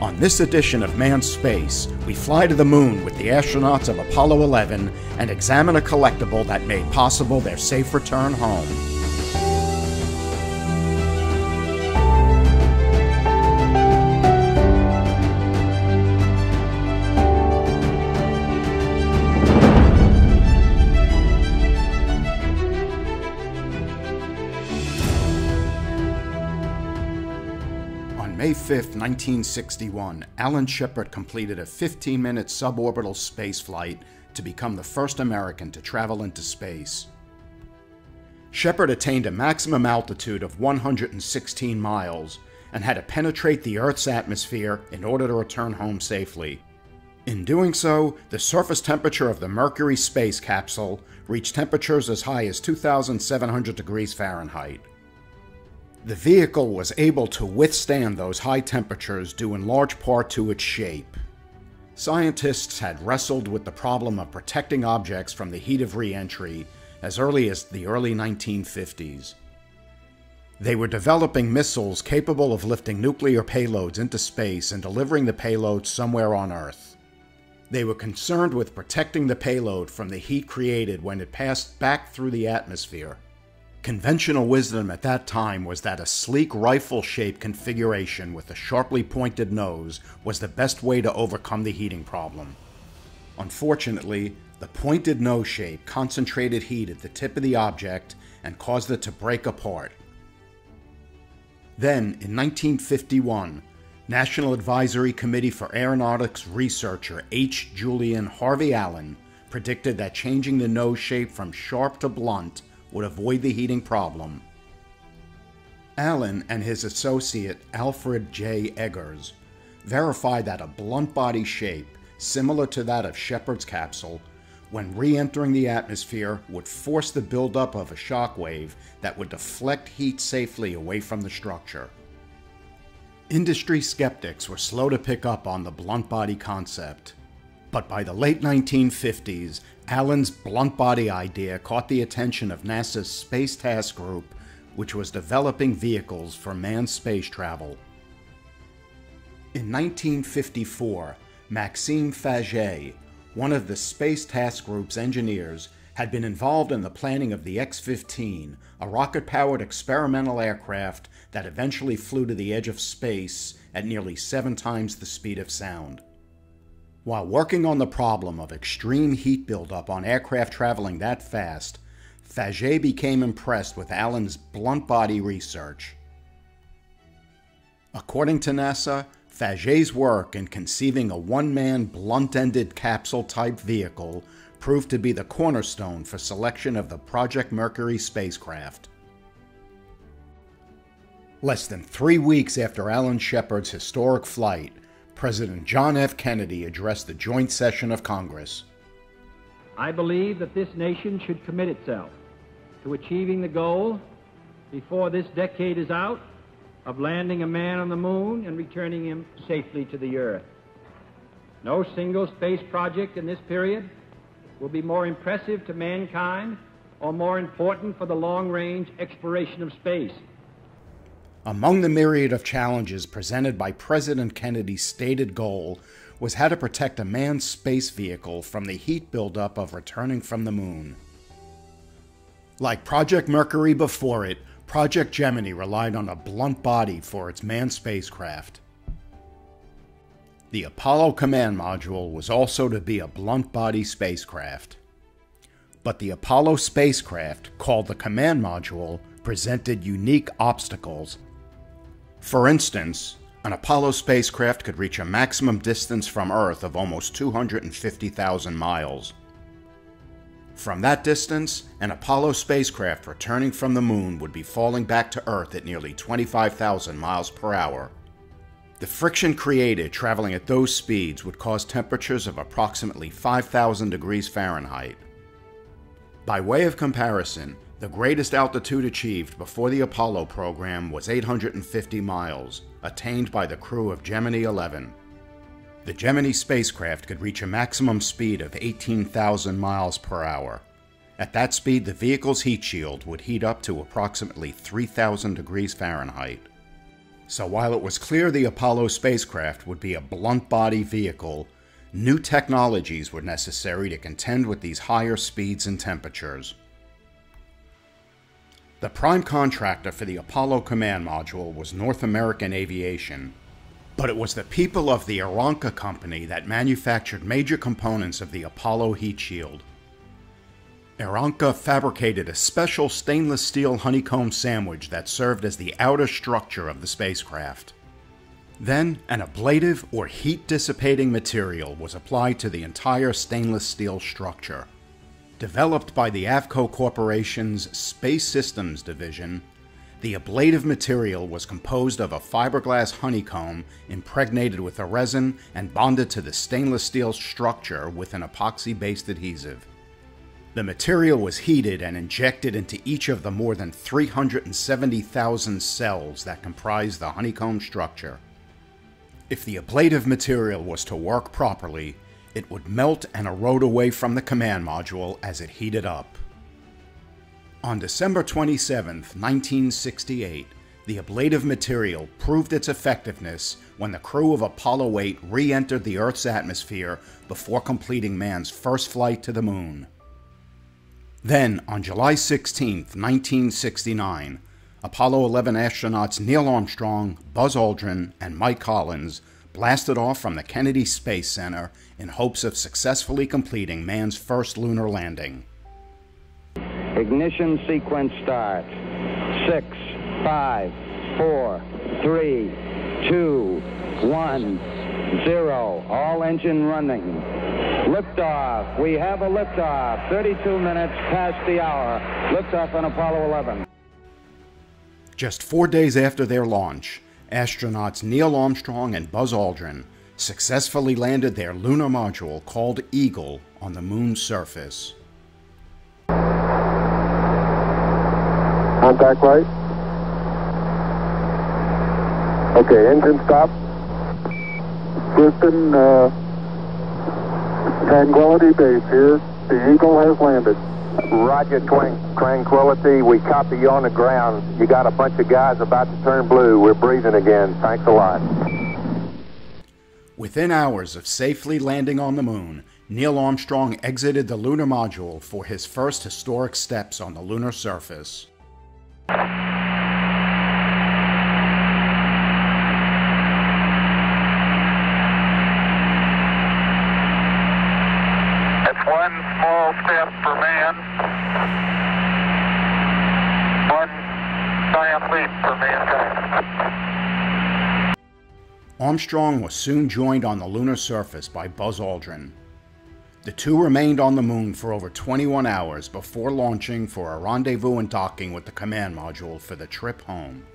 On this edition of Manned Space, we fly to the moon with the astronauts of Apollo 11 and examine a collectible that made possible their safe return home. May 5, 1961, Alan Shepard completed a 15 minute suborbital space flight to become the first American to travel into space. Shepard attained a maximum altitude of 116 miles and had to penetrate the Earth's atmosphere in order to return home safely. In doing so, the surface temperature of the Mercury space capsule reached temperatures as high as 2,700 degrees Fahrenheit. The vehicle was able to withstand those high temperatures due in large part to its shape. Scientists had wrestled with the problem of protecting objects from the heat of reentry as early as the early 1950s. They were developing missiles capable of lifting nuclear payloads into space and delivering the payload somewhere on Earth. They were concerned with protecting the payload from the heat created when it passed back through the atmosphere. Conventional wisdom at that time was that a sleek rifle shaped configuration with a sharply pointed nose was the best way to overcome the heating problem. Unfortunately, the pointed nose shape concentrated heat at the tip of the object and caused it to break apart. Then, in 1951, National Advisory Committee for Aeronautics researcher H. Julian Harvey Allen predicted that changing the nose shape from sharp to blunt would avoid the heating problem. Allen and his associate Alfred J. Eggers verified that a blunt body shape, similar to that of Shepard's capsule, when re entering the atmosphere, would force the buildup of a shock wave that would deflect heat safely away from the structure. Industry skeptics were slow to pick up on the blunt body concept, but by the late 1950s, Allen's blunt body idea caught the attention of NASA's Space Task Group, which was developing vehicles for manned space travel. In 1954, Maxime Faget, one of the Space Task Group's engineers, had been involved in the planning of the X 15, a rocket powered experimental aircraft that eventually flew to the edge of space at nearly seven times the speed of sound. While working on the problem of extreme heat buildup on aircraft traveling that fast, Faget became impressed with Allen's blunt body research. According to NASA, Faget's work in conceiving a one man blunt ended capsule type vehicle proved to be the cornerstone for selection of the Project Mercury spacecraft. Less than three weeks after Alan Shepard's historic flight, President John F. Kennedy addressed the joint session of Congress. I believe that this nation should commit itself to achieving the goal before this decade is out of landing a man on the moon and returning him safely to the earth. No single space project in this period will be more impressive to mankind or more important for the long range exploration of space among the myriad of challenges presented by President Kennedy's stated goal was how to protect a manned space vehicle from the heat buildup of returning from the moon. Like Project Mercury before it, Project Gemini relied on a blunt body for its manned spacecraft. The Apollo Command Module was also to be a blunt body spacecraft. But the Apollo spacecraft, called the Command Module, presented unique obstacles for instance, an Apollo spacecraft could reach a maximum distance from Earth of almost 250,000 miles. From that distance, an Apollo spacecraft returning from the moon would be falling back to Earth at nearly 25,000 miles per hour. The friction created traveling at those speeds would cause temperatures of approximately 5,000 degrees Fahrenheit. By way of comparison, the greatest altitude achieved before the Apollo program was 850 miles, attained by the crew of Gemini 11. The Gemini spacecraft could reach a maximum speed of 18,000 miles per hour. At that speed, the vehicle's heat shield would heat up to approximately 3,000 degrees Fahrenheit. So while it was clear the Apollo spacecraft would be a blunt body vehicle, new technologies were necessary to contend with these higher speeds and temperatures. The prime contractor for the Apollo Command Module was North American Aviation, but it was the people of the Aeronca Company that manufactured major components of the Apollo heat shield. Aeronca fabricated a special stainless steel honeycomb sandwich that served as the outer structure of the spacecraft. Then, an ablative or heat dissipating material was applied to the entire stainless steel structure. Developed by the Avco Corporation's Space Systems Division, the ablative material was composed of a fiberglass honeycomb impregnated with a resin and bonded to the stainless steel structure with an epoxy based adhesive. The material was heated and injected into each of the more than 370,000 cells that comprise the honeycomb structure. If the ablative material was to work properly, it would melt and erode away from the command module as it heated up. On December 27, 1968, the ablative material proved its effectiveness when the crew of Apollo 8 re entered the Earth's atmosphere before completing man's first flight to the moon. Then, on July 16, 1969, Apollo 11 astronauts Neil Armstrong, Buzz Aldrin, and Mike Collins blasted off from the Kennedy Space Center in hopes of successfully completing man's first lunar landing. Ignition sequence start. Six, five, four, three, two, one, zero. All engine running. Liftoff. We have a liftoff. 32 minutes past the hour. Liftoff on Apollo 11. Just four days after their launch, astronauts Neil Armstrong and Buzz Aldrin successfully landed their lunar module called Eagle on the moon's surface. Contact light. Okay, engine stop. Houston, uh, Tranquility Base here. The Eagle has landed. Roger, Tranquility. We copy you on the ground. You got a bunch of guys about to turn blue. We're breathing again. Thanks a lot. Within hours of safely landing on the moon, Neil Armstrong exited the lunar module for his first historic steps on the lunar surface. Leap for mankind. Armstrong was soon joined on the lunar surface by Buzz Aldrin. The two remained on the moon for over 21 hours before launching for a rendezvous and docking with the command module for the trip home.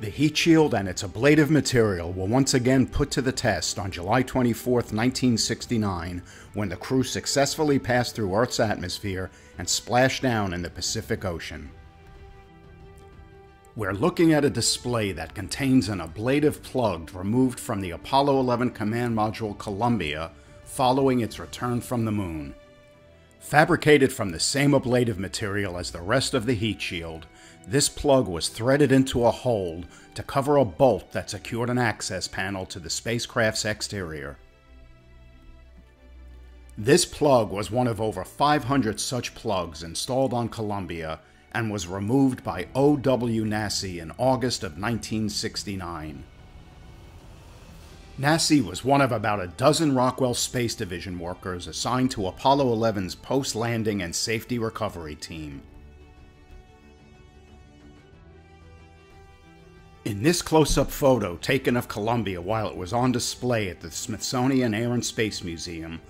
The heat shield and its ablative material were once again put to the test on July 24, 1969, when the crew successfully passed through Earth's atmosphere and splashed down in the Pacific Ocean. We're looking at a display that contains an ablative plug removed from the Apollo 11 command module Columbia following its return from the moon. Fabricated from the same ablative material as the rest of the heat shield, this plug was threaded into a hole to cover a bolt that secured an access panel to the spacecraft's exterior. This plug was one of over 500 such plugs installed on Columbia and was removed by O.W. Nasse in August of 1969. Nasse was one of about a dozen Rockwell Space Division workers assigned to Apollo 11's post landing and safety recovery team. In this close up photo taken of Columbia while it was on display at the Smithsonian Air and Space Museum,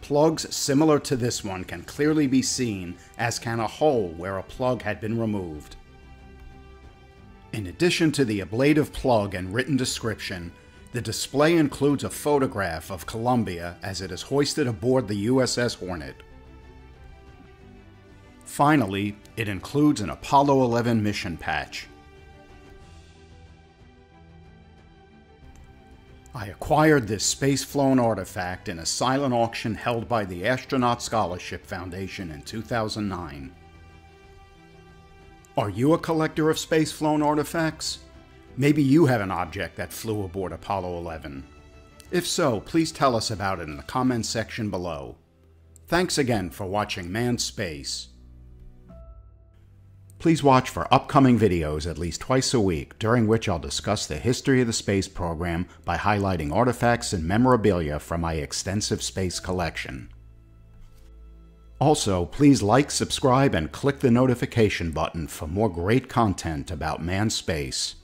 plugs similar to this one can clearly be seen, as can a hole where a plug had been removed. In addition to the ablative plug and written description, the display includes a photograph of Columbia as it is hoisted aboard the USS Hornet. Finally, it includes an Apollo 11 mission patch. I acquired this space flown artifact in a silent auction held by the Astronaut Scholarship Foundation in 2009. Are you a collector of space flown artifacts? Maybe you have an object that flew aboard Apollo 11. If so, please tell us about it in the comments section below. Thanks again for watching Manned Space. Please watch for upcoming videos at least twice a week, during which I'll discuss the history of the space program by highlighting artifacts and memorabilia from my extensive space collection. Also, please like, subscribe, and click the notification button for more great content about manned space.